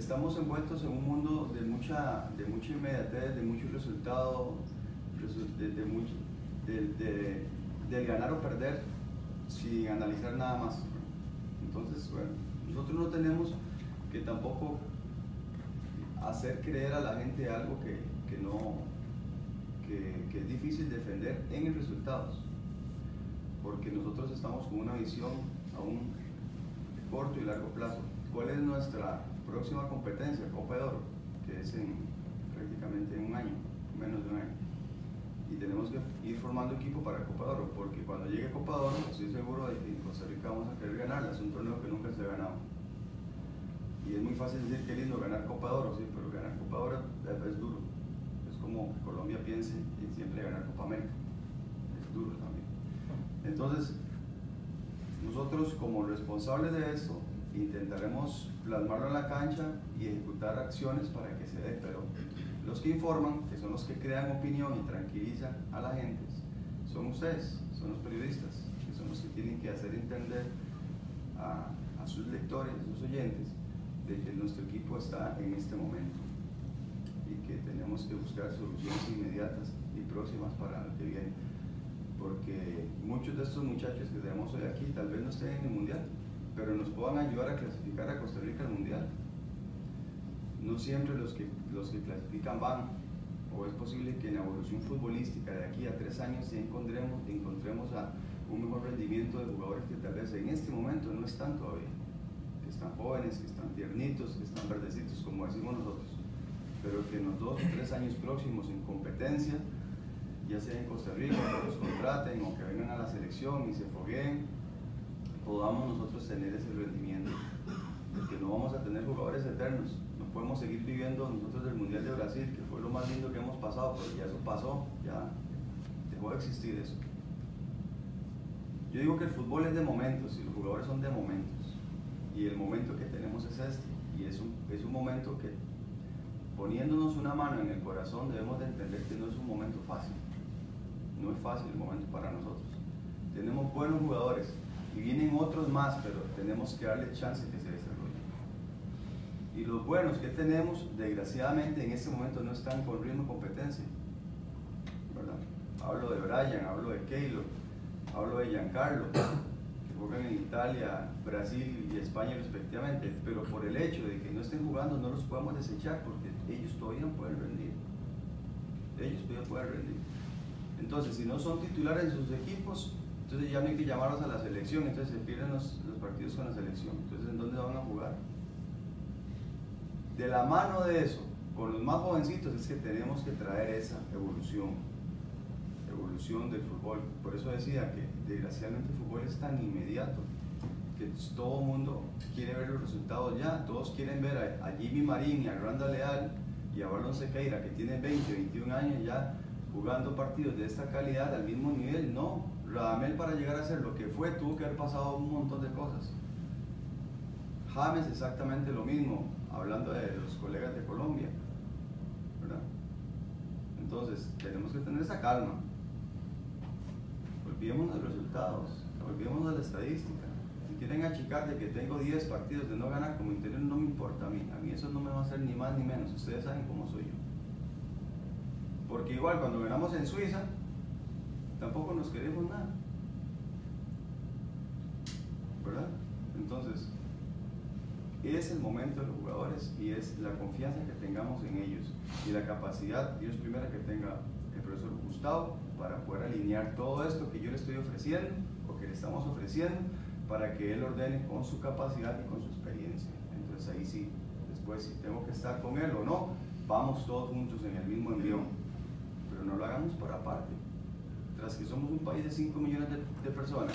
estamos envueltos en un mundo de mucha, de mucha inmediatez, de mucho resultado, de, mucho, de, del ganar o perder sin analizar nada más. Entonces, bueno, nosotros no tenemos que tampoco hacer creer a la gente algo que, que no, que, es difícil defender en resultados, porque nosotros estamos con una visión a un corto y largo plazo. ¿Cuál es nuestra próxima competencia? Copa de Oro, que es en prácticamente un año, menos de un año y tenemos que ir formando equipo para Copa de Oro, porque cuando llegue Copa de Oro estoy seguro de que en Costa Rica vamos a querer ganarla, es un torneo que nunca se ha ganado. Y es muy fácil decir que lindo ganar Copa de Oro, sí, pero ganar Copa de Oro es duro. Es como que Colombia piense en siempre ganar Copa América. Es duro también. Entonces, nosotros como responsables de esto intentaremos plasmarlo en la cancha y ejecutar acciones para que se dé, pero los que informan, que son los que crean opinión y tranquilizan a la gente, son ustedes, son los periodistas, que son los que tienen que hacer entender a, sus lectores, a sus oyentes, de que nuestro equipo está en este momento y que tenemos que buscar soluciones inmediatas y próximas para el que viene. Porque muchos de estos muchachos que tenemos hoy aquí tal vez no estén en el Mundial, pero nos puedan ayudar a clasificar a Costa Rica al Mundial. No siempre los que, los que clasifican van, o es posible que en la evolución futbolística de aquí a tres años encontremos, encontremos a un mejor rendimiento de jugadores que tal vez en este momento no están todavía, que están jóvenes, que están tiernitos, que están verdecitos, como decimos nosotros, pero que en los dos o tres años próximos en competencia, ya sea en Costa Rica, que los contraten o que vengan a la selección y se fogueen, podamos nosotros tener ese rendimiento, porque no vamos a tener jugadores eternos, podemos seguir viviendo nosotros del Mundial de Brasil, que fue lo más lindo que hemos pasado, pero ya eso pasó, ya dejó de existir eso. Yo digo que el fútbol es de momentos y los jugadores son de momentos. Y el momento que tenemos es este. Y es un, es un momento que poniéndonos una mano en el corazón debemos de entender que no es un momento fácil. No es fácil el momento para nosotros. Tenemos buenos jugadores y vienen otros más, pero tenemos que darle chance que se desarrollen. Y los buenos que tenemos, desgraciadamente, en este momento no están corriendo competencia. ¿verdad? Hablo de Brian, hablo de Keylor, hablo de Giancarlo, que juegan en Italia, Brasil y España respectivamente. Pero por el hecho de que no estén jugando, no los podemos desechar porque ellos todavía pueden rendir. Ellos todavía pueden rendir. Entonces, si no son titulares en sus equipos, entonces ya no hay que llamarlos a la selección, entonces se pierden los, los partidos con la selección. Entonces, ¿en dónde van a jugar? de la mano de eso, con los más jovencitos, es que tenemos que traer esa evolución, evolución del fútbol. Por eso decía que desgraciadamente el fútbol es tan inmediato que todo el mundo quiere ver los resultados ya, todos quieren ver a, Jimmy Marín y a Randa Leal y a Balón Sequeira que tiene 20, 21 años ya jugando partidos de esta calidad al mismo nivel, no, Radamel para llegar a ser lo que fue tuvo que haber pasado un montón de cosas. James exactamente lo mismo, hablando de los colegas de Colombia. ¿verdad? Entonces, tenemos que tener esa calma. Olvidemos los resultados, olvidemos la estadística. Si quieren achicar de que tengo 10 partidos de no ganar como interior, no me importa a mí. A mí eso no me va a hacer ni más ni menos. Ustedes saben cómo soy yo. Porque igual cuando ganamos en Suiza, tampoco nos queremos nada. ¿Verdad? Entonces, es el momento de los jugadores y es la confianza que tengamos en ellos y la capacidad, Dios primero, que tenga el profesor Gustavo para poder alinear todo esto que yo le estoy ofreciendo o que le estamos ofreciendo para que él ordene con su capacidad y con su experiencia. Entonces ahí sí, después si tengo que estar con él o no, vamos todos juntos en el mismo envión, pero no lo hagamos por aparte. Tras que somos un país de 5 millones de, personas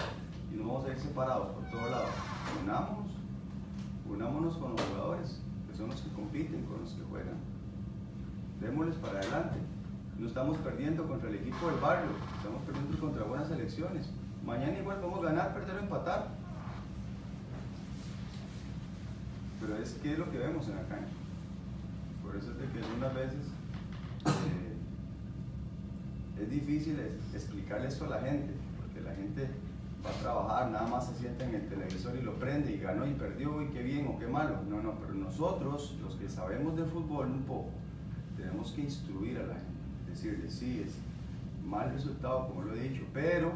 y no vamos a ir separados por todos lados, unamos unámonos con los jugadores, que son los que compiten, con los que juegan. Démosles para adelante. No estamos perdiendo contra el equipo del barrio, estamos perdiendo contra buenas elecciones. Mañana igual podemos ganar, perder o empatar. Pero es que es lo que vemos en la cancha. Por eso es de que algunas veces es difícil explicarle esto a la gente, porque la gente va a trabajar, nada más se sienta en el televisor y lo prende y ganó y perdió y qué bien o qué malo. No, no, pero nosotros, los que sabemos de fútbol un poco, tenemos que instruir a la gente, decirle, sí, es mal resultado, como lo he dicho, pero